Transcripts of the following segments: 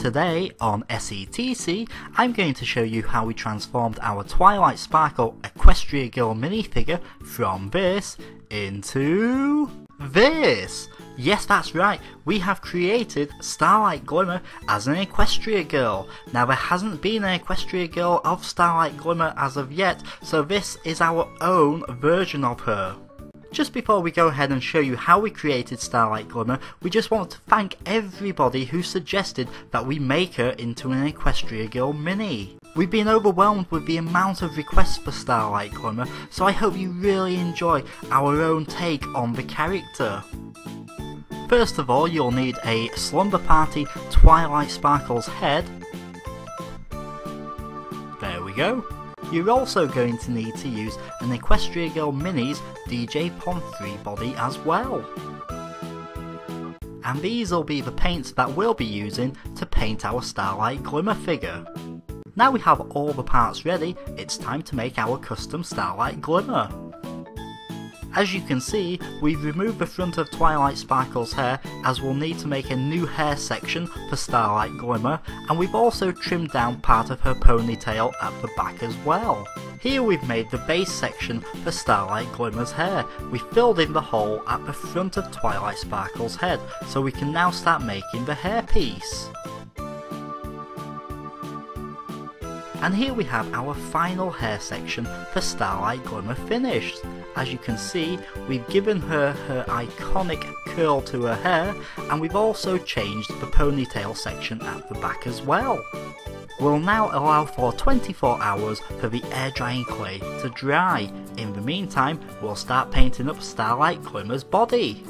Today on SETC, I'm going to show you how we transformed our Twilight Sparkle Equestria Girl minifigure from this into this. Yes, that's right, we have created Starlight Glimmer as an Equestria Girl. Now there hasn't been an Equestria Girl of Starlight Glimmer as of yet, so this is our own version of her. Just before we go ahead and show you how we created Starlight Glimmer, we just want to thank everybody who suggested that we make her into an Equestria Girl mini. We've been overwhelmed with the amount of requests for Starlight Glimmer, so I hope you really enjoy our own take on the character. First of all, you'll need a Slumber Party Twilight Sparkles head. There we go. You're also going to need to use an Equestria Girl Minis DJ Pon 3 body as well. And these will be the paints that we'll be using to paint our Starlight Glimmer figure. Now we have all the parts ready, it's time to make our custom Starlight Glimmer. As you can see, we've removed the front of Twilight Sparkle's hair as we'll need to make a new hair section for Starlight Glimmer and we've also trimmed down part of her ponytail at the back as well. Here we've made the base section for Starlight Glimmer's hair. We filled in the hole at the front of Twilight Sparkle's head so we can now start making the hairpiece. And here we have our final hair section for Starlight Glimmer finished. As you can see, we've given her her iconic curl to her hair, and we've also changed the ponytail section at the back as well. We'll now allow for 24 hours for the air drying clay to dry. In the meantime, we'll start painting up Starlight Glimmer's body.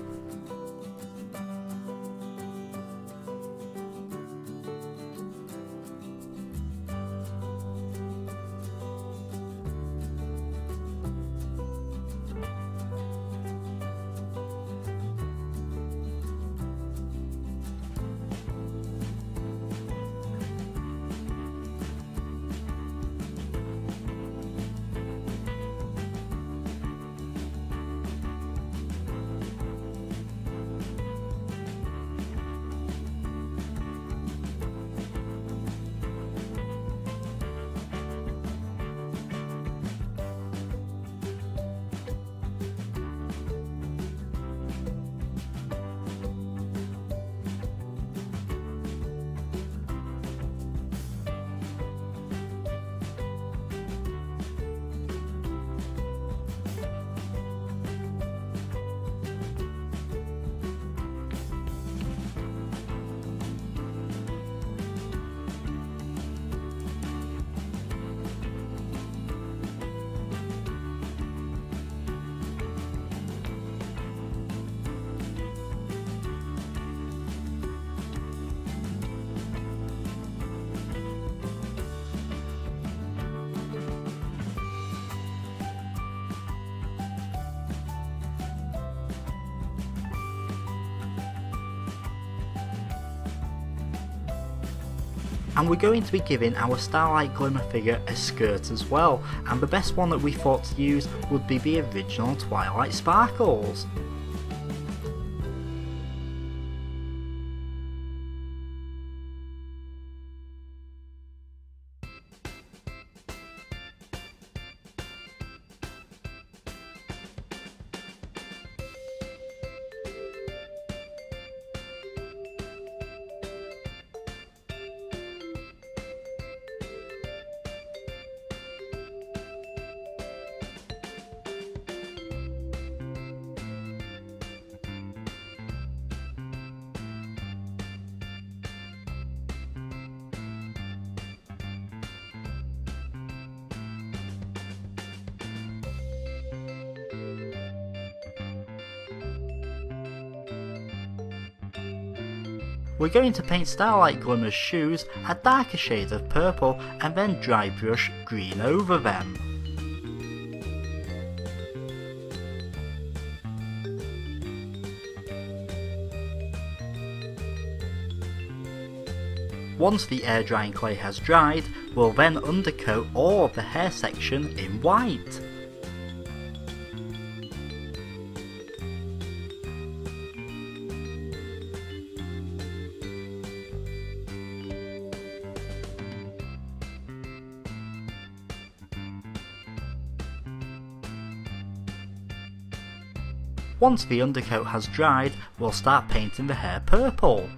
And we're going to be giving our Starlight Glimmer figure a skirt as well and the best one that we thought to use would be the original Twilight Sparkles. We're going to paint Starlight Glimmer's shoes a darker shade of purple and then dry brush green over them. Once the air drying clay has dried, we'll then undercoat all of the hair section in white. Once the undercoat has dried, we'll start painting the hair purple.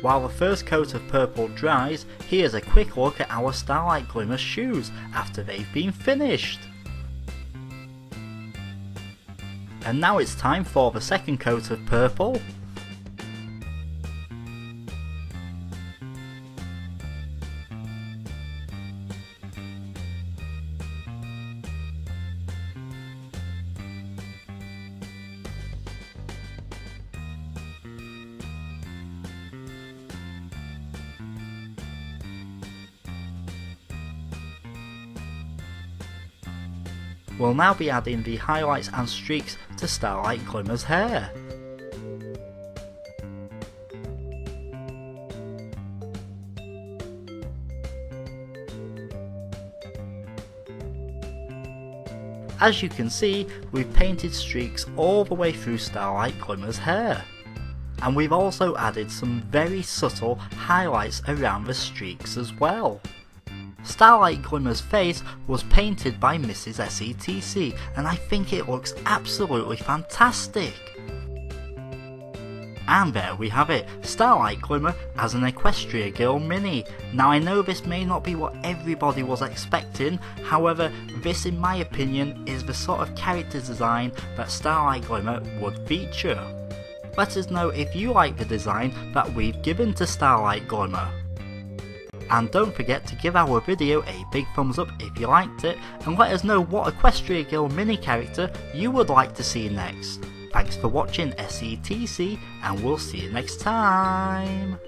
While the first coat of purple dries, here's a quick look at our Starlight Glimmer shoes after they've been finished. And now it's time for the second coat of purple. We'll now be adding the highlights and streaks to Starlight Glimmer's hair. As you can see, we've painted streaks all the way through Starlight Glimmer's hair. And we've also added some very subtle highlights around the streaks as well. Starlight Glimmer's face was painted by Mrs. SETC and I think it looks absolutely fantastic. And there we have it, Starlight Glimmer as an Equestria Girl Mini. Now I know this may not be what everybody was expecting, however this in my opinion is the sort of character design that Starlight Glimmer would feature. Let us know if you like the design that we've given to Starlight Glimmer. And don't forget to give our video a big thumbs up if you liked it, and let us know what Equestria Girl mini character you would like to see next. Thanks for watching SETC, and we'll see you next time.